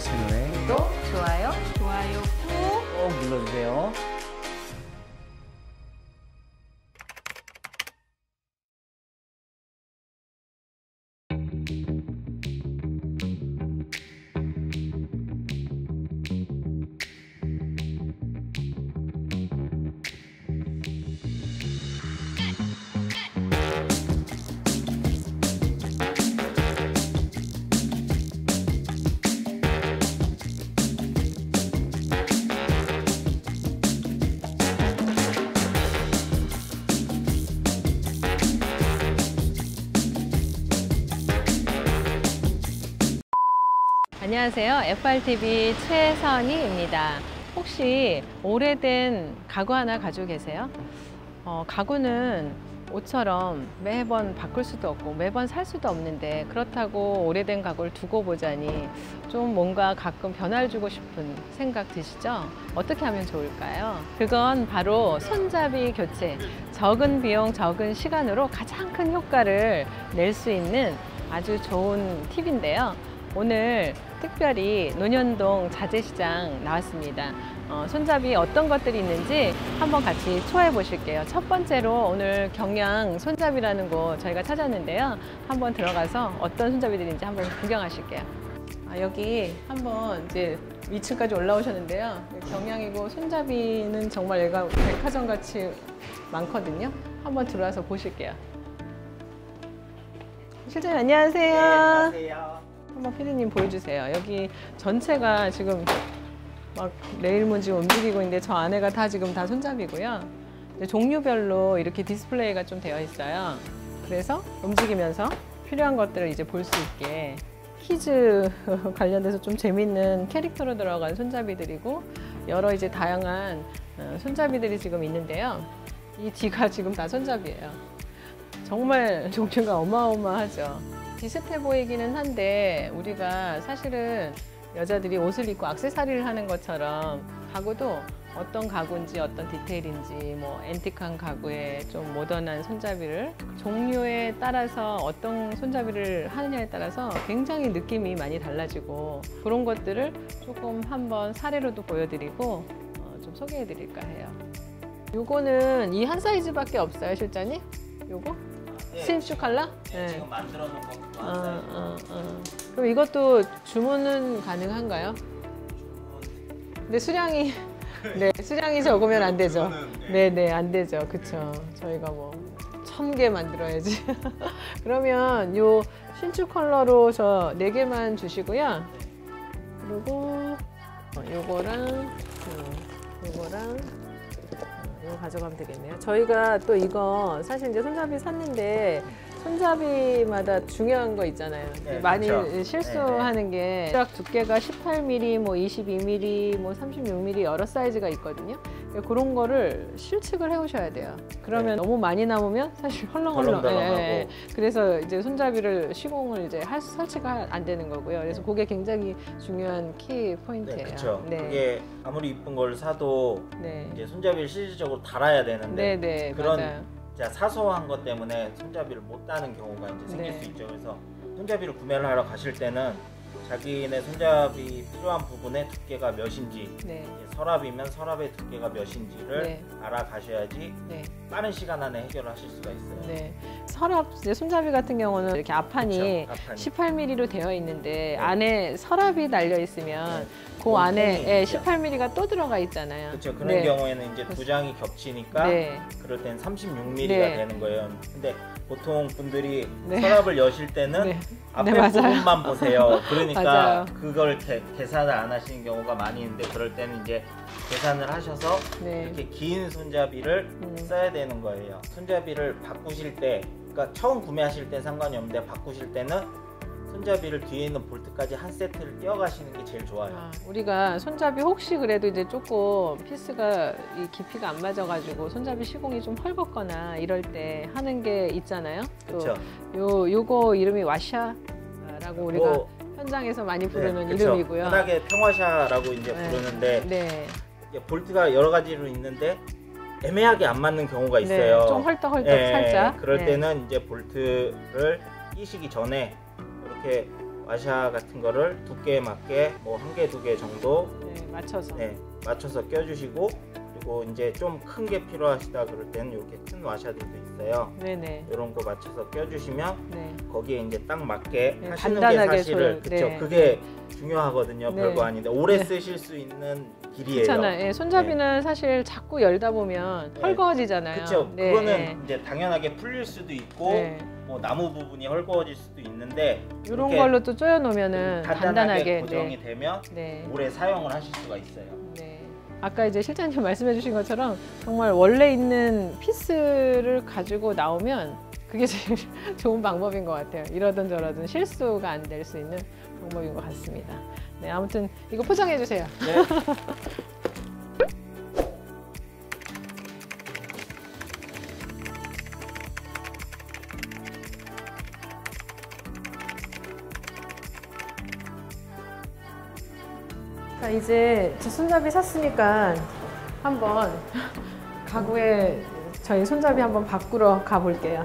채널에 또 좋아요, 좋아요 꾹. 꼭 눌러주세요. 안녕하세요. FRTV 최선희입니다. 혹시 오래된 가구 하나 가지고 계세요? 어, 가구는 옷처럼 매번 바꿀 수도 없고 매번 살 수도 없는데 그렇다고 오래된 가구를 두고 보자니 좀 뭔가 가끔 변화를 주고 싶은 생각 드시죠? 어떻게 하면 좋을까요? 그건 바로 손잡이 교체. 적은 비용, 적은 시간으로 가장 큰 효과를 낼 수 있는 아주 좋은 팁인데요. 오늘 특별히 논현동 자재시장 나왔습니다. 어, 손잡이 어떤 것들이 있는지 한번 같이 초회해 보실게요. 첫 번째로 오늘 경양 손잡이라는 곳 저희가 찾았는데요. 한번 들어가서 어떤 손잡이들인지 한번 구경하실게요. 아, 여기 한번 이제 2층까지 올라오셨는데요. 경양이고 손잡이는 정말 얘가 백화점 같이 많거든요. 한번 들어와서 보실게요. 실장님 안녕하세요. 안녕하세요. 한번 피디님 보여주세요. 여기 전체가 지금 막 레일 문 지금 움직이고 있는데 저 안에가 다 지금 다 손잡이고요. 종류별로 이렇게 디스플레이가 좀 되어 있어요. 그래서 움직이면서 필요한 것들을 이제 볼 수 있게 kids 관련돼서 좀 재밌는 캐릭터로 들어간 손잡이들이고 여러 이제 다양한 어, 손잡이들이 지금 있는데요. 이 뒤가 지금 다 손잡이에요. 정말 종류가 어마어마하죠. 비슷해 보이기는 한데 우리가 사실은 여자들이 옷을 입고 악세사리를 하는 것처럼 가구도 어떤 가구인지 어떤 디테일인지 뭐 앤틱한 가구에 좀 모던한 손잡이를 종류에 따라서 어떤 손잡이를 하느냐에 따라서 굉장히 느낌이 많이 달라지고 그런 것들을 조금 한번 사례로도 보여드리고 어, 좀 소개해 드릴까 해요. 요거는 이 한 사이즈밖에 없어요, 실장님? 요거? 네, 스윙슈 컬러? 네, 지금 만들어 놓은 거 사이즈. 어, 어. 그럼 이것도 주문은 가능한가요? 근데 수량이 네 수량이 적으면 안 되죠. 그거는, 네, 네. 네, 안 되죠. 그쵸. 저희가 뭐 천 개 만들어야지. 그러면 요 신축 컬러로 저 네 개만 주시고요. 그리고 어, 요거랑 어, 요거랑 가져가면 되겠네요. 저희가 또 이거 사실 이제 손잡이 샀는데 손잡이마다 중요한 거 있잖아요. 네, 많이 그렇죠. 실수하는 게딱 두께가 18mm, 뭐 22mm, 뭐 36mm 여러 사이즈가 있거든요. 그런 거를 실측을 해오셔야 돼요. 그러면 너무 많이 남으면 사실 헐렁헐렁. 예, 예. 그래서 이제 손잡이를 시공을 이제 할 수- 설치가 안 되는 거고요. 그래서 그게 굉장히 중요한 키 네, 포인트예요. 그렇죠. 네. 그게 아무리 이쁜 걸 사도 네. 이제 손잡이를 실질적으로 달아야 되는데 네, 네, 그런 맞아요. 진짜 사소한 것 때문에 손잡이를 못 따는 경우가 이제 생길 네. 수 있죠. 그래서 손잡이를 구매를 하러 가실 때는 자기네 손잡이 필요한 부분의 두께가 몇인지 네. 서랍이면 서랍의 두께가 몇인지를 네. 알아가셔야지 네. 빠른 시간 안에 해결을 하실 수가 있어요. 네. 서랍 이제 손잡이 같은 경우는 이렇게 앞판이 그쵸? 앞판이. 18mm로 되어 있는데 안에 서랍이 달려 있으면 그 네. 안에 홈이 예, 있죠. 18mm가 또 들어가 있잖아요. 그렇죠. 그런 네. 경우에는 이제 두 장이 겹치니까 네. 그럴 땐 36mm가 네. 되는 거예요. 근데 보통 분들이 네. 서랍을 여실 때는 네. 앞에 네. 부분만 보세요. 그러니까. 그걸 개, 계산을 안 하시는 경우가 많이 있는데 그럴 때는 이제 계산을 하셔서 네. 이렇게 긴 손잡이를 음. 써야 되는 거예요. 손잡이를 바꾸실 때, 그러니까 처음 구매하실 때 상관이 없는데 바꾸실 때는 손잡이를 뒤에 있는 볼트까지 한 세트를 띄어가시는 게 제일 좋아요. 아, 우리가 손잡이 혹시 그래도 이제 조금 피스가 이 깊이가 안 맞아가지고 손잡이 시공이 좀 헐겁거나 이럴 때 하는 게 있잖아요. 또 그렇죠. 요 요거 이름이 와샤라고 우리가 뭐, 현장에서 많이 부르는 네. 이름이고요. 편하게 평화샤라고 이제 네. 부르는데 네. 볼트가 여러 가지로 있는데 애매하게 안 맞는 경우가 네, 있어요. 좀 헐떡헐떡 예, 살짝. 그럴 네. 때는 이제 볼트를 끼시기 전에 이렇게 와샤 같은 거를 두께에 맞게 뭐 한 개 두 개 정도 네, 맞춰서. 네, 맞춰서 껴주시고 그리고 이제 좀 큰 게 필요하시다 그럴 때는 이렇게 큰 와샤들도 있어요. 네네. 이런 거 맞춰서 껴주시면 네. 거기에 이제 딱 맞게 네, 하시는 게 사실은 조율, 그쵸 네. 그게 중요하거든요. 네. 별거 아닌데 오래 네. 쓰실 수 있는 길이에요. 그렇잖아요. 예, 손잡이는 사실 자꾸 열다 보면 네. 헐거워지잖아요. 그렇죠. 네, 그거는 네. 이제 당연하게 풀릴 수도 있고 네. 뭐 나무 부분이 헐거워질 수도 있는데 이런 걸로 또 조여 놓으면은 간단하게, 간단하게. 고정이 네. 되면 네. 오래 사용을 하실 수가 있어요. 네. 아까 이제 실장님 말씀해 주신 것처럼 정말 원래 있는 피스를 가지고 나오면 그게 제일 좋은 방법인 것 같아요. 이러든 저러든 실수가 안 될 수 있는 방법인 것 같습니다. 네, 아무튼 이거 포장해 주세요. 네. 이제 저 손잡이 샀으니까 한번 가구에 저희 손잡이 한번 바꾸러 가볼게요.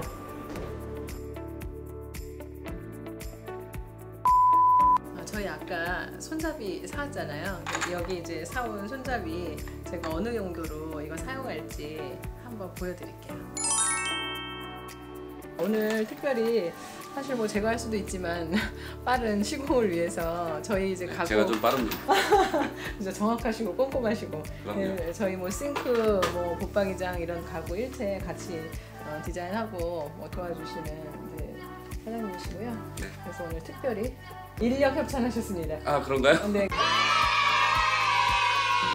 아, 저희 아까 손잡이 사왔잖아요. 여기 이제 사온 손잡이 제가 어느 용도로 이거 사용할지 한번 보여드릴게요. 오늘 특별히 사실 뭐 제가 할 수도 있지만 빠른 시공을 위해서 저희 이제 가구 네, 제가 좀 빠릅니다. 진짜 정확하시고 꼼꼼하시고. 네, 저희 뭐 싱크 뭐 붙박이장 이런 가구 일체 같이 어, 디자인하고 뭐 도와주시는 이제 사장님이시고요. 네. 그래서 오늘 특별히 인력 협찬하셨습니다. 아 그런가요? 네.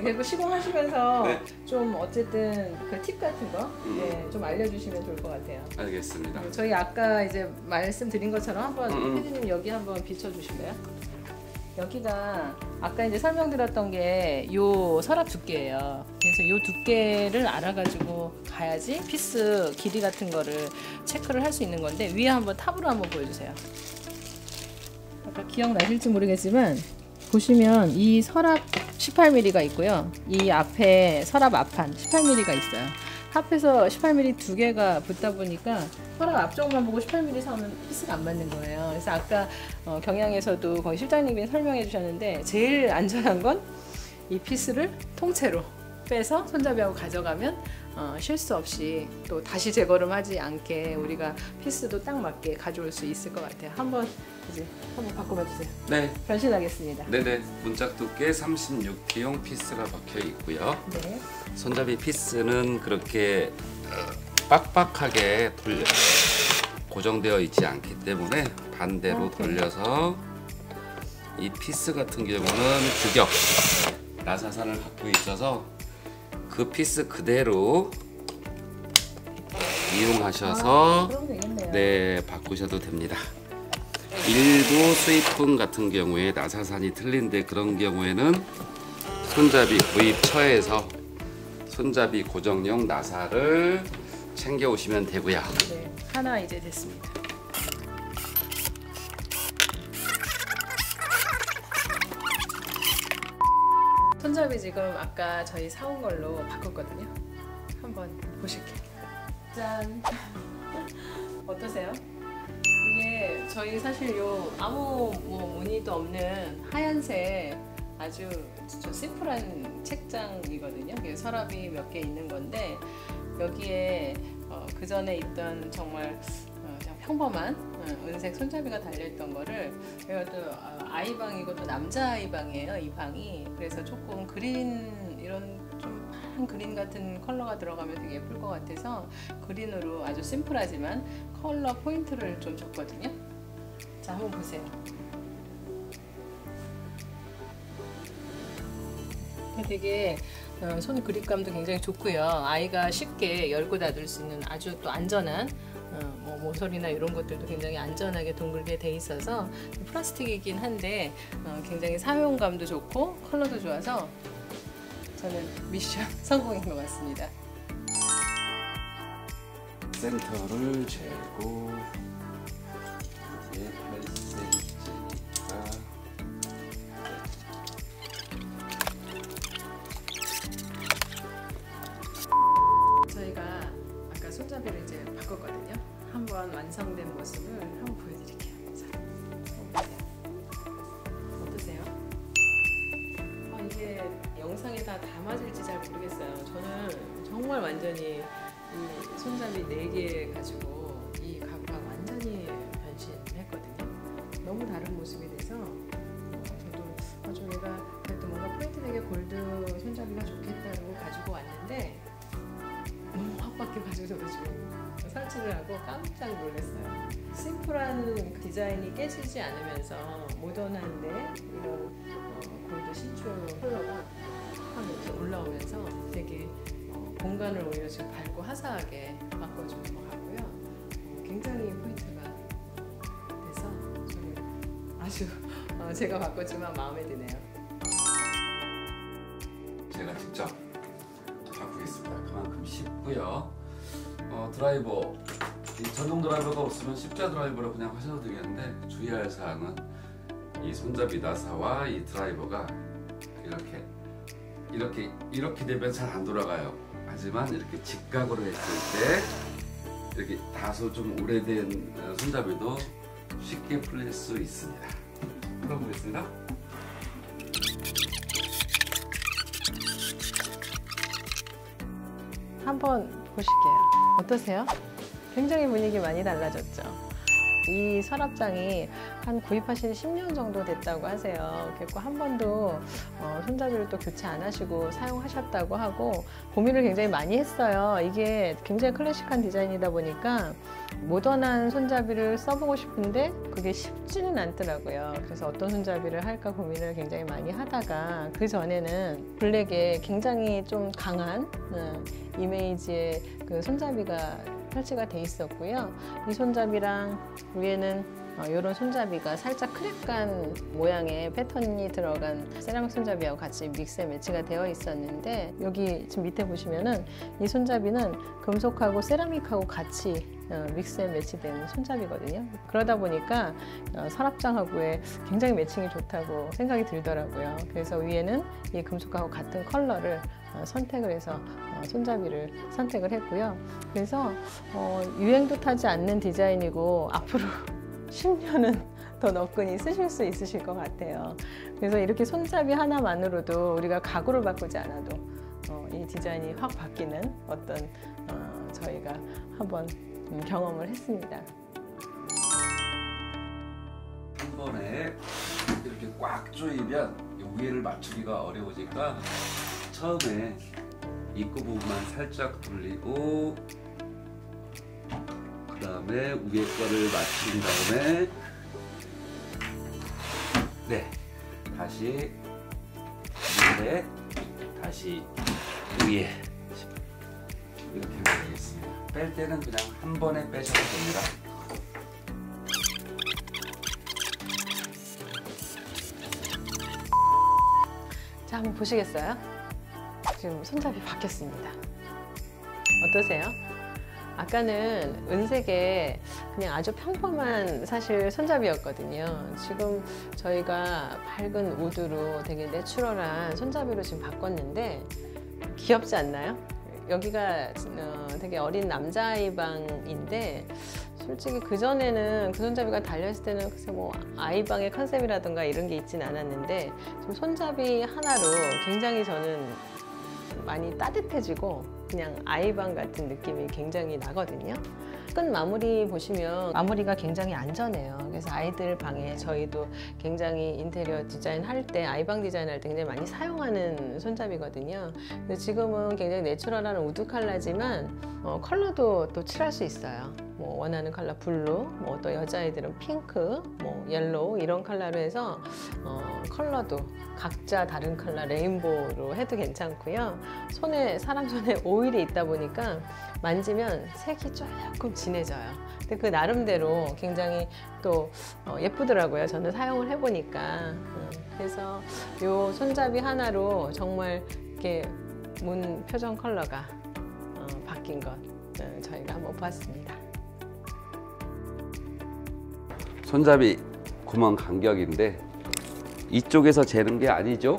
그리고 시공하시면서 네. 좀 어쨌든 그 팁 같은 거, 음. 네, 좀 알려주시면 좋을 것 같아요. 알겠습니다. 저희 아까 이제 말씀드린 것처럼 한번 음, 음. 피디님 여기 한번 비춰주실래요? 여기가 아까 이제 설명드렸던 게 요 서랍 두께예요. 그래서 요 두께를 알아가지고 가야지 피스 길이 같은 거를 체크를 할 수 있는 건데 위에 한번 top으로 한번 보여주세요. 아까 기억나실지 모르겠지만 보시면 이 서랍 18mm가 있고요. 이 앞에 서랍 앞판 18mm가 있어요. 합해서 18mm 두 개가 붙다 보니까 서랍 앞쪽만 보고 18mm 사오면 피스가 안 맞는 거예요. 그래서 아까 어, 경향에서도 거의 실장님이 설명해 주셨는데 제일 안전한 건 이 피스를 통째로 빼서 손잡이하고 가져가면 어, 실수 없이 또 다시 재걸음하지 않게 우리가 피스도 딱 맞게 가져올 수 있을 것 같아요. 한번 이제 한번 바꿔봐 주세요. 네, 변신하겠습니다. 네네. 문짝 두께 36T용 피스가 박혀 있고요. 네. 손잡이 피스는 그렇게 어, 빡빡하게 돌려 고정되어 있지 않기 때문에 반대로 오케이. 돌려서 이 피스 같은 경우는 규격 나사산을 갖고 있어서 그 피스 그대로 이용하셔서 되겠네요. 네, 바꾸셔도 됩니다. 일부 수입품 같은 경우에 나사산이 틀린데 그런 경우에는 손잡이 구입처에서 손잡이 고정용 나사를 챙겨 오시면 되고요. 네, 하나 이제 됐습니다. 손잡이 지금 아까 저희 사온 걸로 바꿨거든요. 한번 보실게요. 짠. 어떠세요? 이게 저희 사실 요 아무 뭐 무늬도 없는 하얀색 아주 좀 심플한 책장이거든요. 서랍이 몇 개 있는 건데 여기에 어, 그 전에 있던 정말 어, 평범한 어, 은색 손잡이가 달려있던 거를 여기가 또 어, 아이방이고 또 남자 아이방이에요. 이 방이 그래서 조금 그린 이런 좀 파란 그린 같은 컬러가 들어가면 되게 예쁠 것 같아서 그린으로 아주 심플하지만 컬러 포인트를 좀 줬거든요. 자 한번 보세요. 되게 어, 손 그립감도 굉장히 좋고요. 아이가 쉽게 열고 닫을 수 있는 아주 또 안전한 모서리나 이런 것들도 굉장히 안전하게 둥글게 돼 있어서 플라스틱이긴 한데 어, 굉장히 사용감도 좋고 컬러도 좋아서 저는 미션 성공인 것 같습니다. 센터를 재고 이 한번 완성된 모습을 한번 보여드릴게요. 자, 어떠세요? 아, 이게 영상에다 담아질지 잘 모르겠어요. 저는 정말 완전히 이 손잡이 4개 가지고 이 각과 완전히 변신했거든요. 너무 다른 모습이 돼서 어, 저도 어, 아, 저희가 그래도 뭔가 포인트 되게 골드 손잡이가 좋겠다고 가지고 왔는데 바뀌어가지고 저도 지금 설치를 하고 깜짝 놀랐어요. 심플한 디자인이 깨지지 않으면서 모던한데 이런 어, 골드 신축 컬러가 확 이렇게 올라오면서 되게 어, 공간을 오히려 지금 밝고 화사하게 바꿔주는 것 같고요. 어, 굉장히 포인트가 돼서 저는 아주 어, 제가 바꿨지만 마음에 드네요. 제가 직접 바꾸겠습니다. 그만큼 쉽고요. 어, 드라이버 이 전동 드라이버가 없으면 십자 드라이버로 그냥 하셔도 되겠는데 주의할 사항은 이 손잡이 나사와 이 드라이버가 이렇게 이렇게 이렇게 되면 잘 안 돌아가요. 하지만 이렇게 직각으로 했을 때 이렇게 다소 좀 오래된 어, 손잡이도 쉽게 풀릴 수 있습니다. 풀어보겠습니다. 한번 보실게요. 어떠세요? 굉장히 분위기 많이 달라졌죠. 이 서랍장이 한 구입하신 10년 정도 됐다고 하세요. 그리고 한 번도 어, 손잡이를 또 교체 안 하시고 사용하셨다고 하고 고민을 굉장히 많이 했어요. 이게 굉장히 클래식한 디자인이다 보니까 모던한 손잡이를 써보고 싶은데 그게 쉽지는 않더라고요. 그래서 어떤 손잡이를 할까 고민을 굉장히 많이 하다가 그 전에는 블랙에 굉장히 좀 강한 어, 이메이지의 그 손잡이가 설치가 돼 있었고요. 이 손잡이랑 위에는 이런 손잡이가 살짝 크랙간 모양의 패턴이 들어간 세라믹 손잡이하고 같이 믹스에 매치가 되어 있었는데 여기 지금 밑에 보시면은 이 손잡이는 금속하고 세라믹하고 같이 어, 믹스에 매치된 손잡이거든요. 그러다 보니까 어, 서랍장하고의 굉장히 매칭이 좋다고 생각이 들더라고요. 그래서 위에는 이 금속하고 같은 컬러를 어, 선택을 해서 어, 손잡이를 선택을 했고요. 그래서 어, 유행도 타지 않는 디자인이고 앞으로 10년은 더 너끈히 쓰실 수 있으실 것 같아요. 그래서 이렇게 손잡이 하나만으로도 우리가 가구를 바꾸지 않아도 어, 이 디자인이 확 바뀌는 어떤 어, 저희가 한번 음, 경험을 했습니다. 한 번에 이렇게 꽉 조이면 이 위에를 맞추기가 어려우니까 처음에 입구 부분만 살짝 돌리고 그 다음에 위에 거를 맞춘 다음에 네 다시 밑에 다시 위에 이렇게 하겠습니다 뺄 때는 그냥 한 번에 빼셔도 됩니다 자, 한번 보시겠어요? 지금 손잡이 바뀌었습니다. 어떠세요? 아까는 은색의 그냥 아주 평범한 사실 손잡이였거든요. 지금 저희가 밝은 우드로 되게 내추럴한 손잡이로 지금 바꿨는데 귀엽지 않나요? 여기가 어, 되게 어린 남자아이 방인데 솔직히 그 전에는 그 손잡이가 달려있을 때는 글쎄 뭐 아이방의 컨셉이라든가 이런 게 있진 않았는데 지금 손잡이 하나로 굉장히 저는 많이 따뜻해지고 그냥 아이방 같은 느낌이 굉장히 나거든요. 끝 마무리 보시면 마무리가 굉장히 안전해요. 그래서 아이들 방에 저희도 굉장히 인테리어 디자인 할 때 아이방 디자인 할 때 굉장히 많이 사용하는 손잡이거든요. 근데 지금은 굉장히 내추럴한 wood 컬러지만 어, 컬러도 또 칠할 수 있어요. 뭐 원하는 컬러 블루, 뭐 또 여자아이들은 핑크, 뭐 yellow 이런 컬러로 해서 어, 컬러도 각자 다른 컬러 rainbow로 해도 괜찮고요. 손에 사람 손에 오일이 있다 보니까 만지면 색이 조금 진해져요. 근데 그 나름대로 굉장히 또 어, 예쁘더라고요. 저는 사용을 해보니까. 음, 그래서 요 손잡이 하나로 정말 이렇게 문 표정 컬러가 어, 바뀐 것 어, 저희가 한번 보았습니다. 손잡이 구멍 간격인데 이쪽에서 재는 게 아니죠.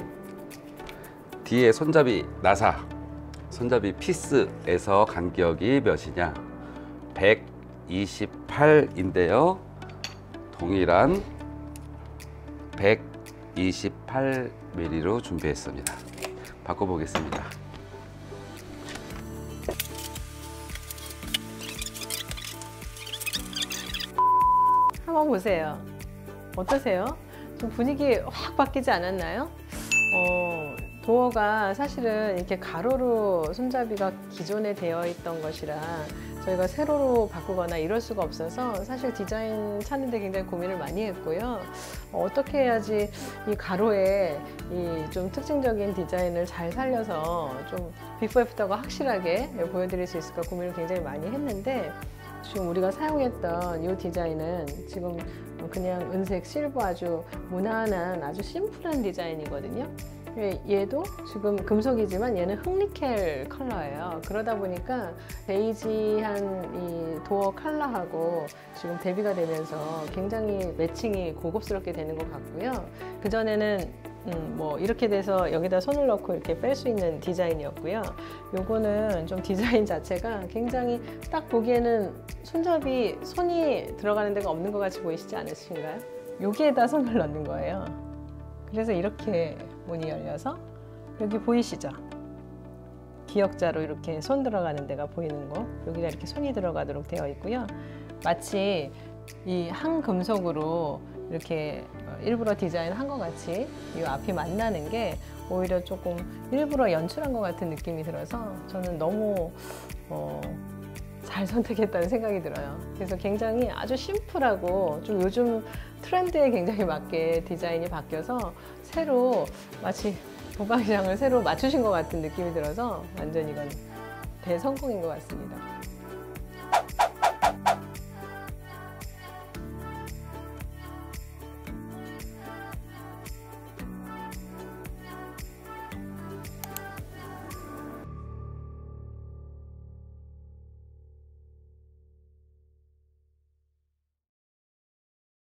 뒤에 손잡이 나사, 손잡이 피스에서 간격이 몇이냐? 128인데요. 동일한 128mm로 준비했습니다. 바꿔보겠습니다. 한번 보세요. 어떠세요? 좀 분위기 확 바뀌지 않았나요? 어, 도어가 사실은 이렇게 가로로 손잡이가 기존에 되어 있던 것이라 저희가 세로로 바꾸거나 이럴 수가 없어서 사실 디자인 찾는데 굉장히 고민을 많이 했고요. 어, 떻게 해야지 이 가로에 이 좀 특징적인 디자인을 잘 살려서 좀 비포 애프터가 확실하게 보여드릴 수 있을까 고민을 굉장히 많이 했는데 지금 우리가 사용했던 이 디자인은 지금 그냥 은색 실버 아주 무난한 아주 심플한 디자인이거든요. 예, 얘도 지금 금속이지만 얘는 흑니켈 컬러예요. 그러다 보니까 베이지한 이 도어 컬러하고 지금 대비가 되면서 굉장히 매칭이 고급스럽게 되는 것 같고요. 그전에는 음, 뭐 이렇게 돼서 여기다 손을 넣고 이렇게 뺄 수 있는 디자인이었고요. 요거는 좀 디자인 자체가 굉장히 딱 보기에는 손잡이 손이 들어가는 데가 없는 것 같이 보이시지 않으신가요? 여기에다 손을 넣는 거예요. 그래서 이렇게 문이 열려서 여기 보이시죠? 기역자로 이렇게 손 들어가는 데가 보이는 거 여기가 이렇게 손이 들어가도록 되어 있고요. 마치 이 항금속으로 이렇게 어, 일부러 디자인한 것 같이 이 앞이 만나는 게 오히려 조금 일부러 연출한 것 같은 느낌이 들어서 저는 너무 어, 잘 선택했다는 생각이 들어요. 그래서 굉장히 아주 심플하고 좀 요즘 트렌드에 굉장히 맞게 디자인이 바뀌어서 새로 마치 도박장을 새로 맞추신 것 같은 느낌이 들어서 완전 이건 대성공인 것 같습니다.